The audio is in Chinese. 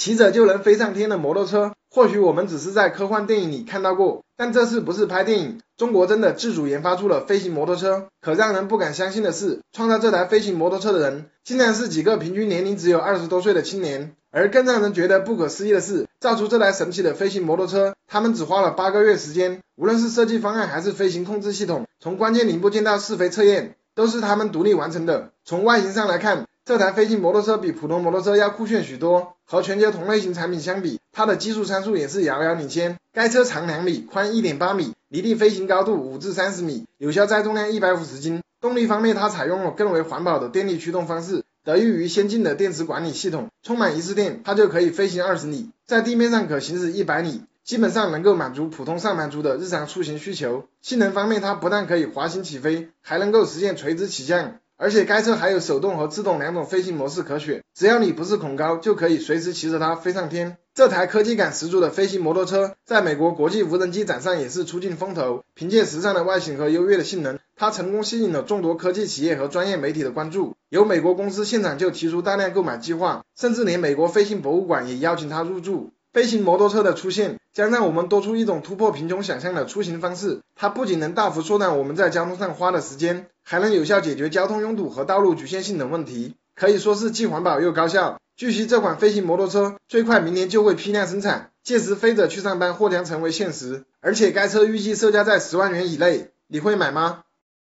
骑着就能飞上天的摩托车，或许我们只是在科幻电影里看到过，但这次不是拍电影，中国真的自主研发出了飞行摩托车。可让人不敢相信的是，创造这台飞行摩托车的人，竟然是几个平均年龄只有二十多岁的青年。而更让人觉得不可思议的是，造出这台神奇的飞行摩托车，他们只花了八个月时间。无论是设计方案还是飞行控制系统，从关键零部件到试飞测验，都是他们独立完成的。从外形上来看，这台飞行摩托车比普通摩托车要酷炫许多。和全球同类型产品相比，它的技术参数也是遥遥领先。该车长两米，宽一点八米，离地飞行高度五至三十米，有效载重量一百五十斤。动力方面，它采用了更为环保的电力驱动方式。得益于先进的电池管理系统，充满一次电，它就可以飞行二十里，在地面上可行驶一百里，基本上能够满足普通上班族的日常出行需求。性能方面，它不但可以滑行起飞，还能够实现垂直起降，而且该车还有手动和自动两种飞行模式可选，只要你不是恐高，就可以随时骑着它飞上天。这台科技感十足的飞行摩托车，在美国国际无人机展上也是出尽风头。凭借时尚的外形和优越的性能，它成功吸引了众多科技企业和专业媒体的关注。有美国公司现场就提出大量购买计划，甚至连美国飞行博物馆也邀请它入驻。飞行摩托车的出现，将让我们多出一种突破贫穷想象的出行方式。它不仅能大幅缩短我们在交通上花的时间，还能有效解决交通拥堵和道路局限性等问题，可以说是既环保又高效。据悉，这款飞行摩托车最快明年就会批量生产，届时飞着去上班或将成为现实。而且该车预计售价在十万元以内，你会买吗？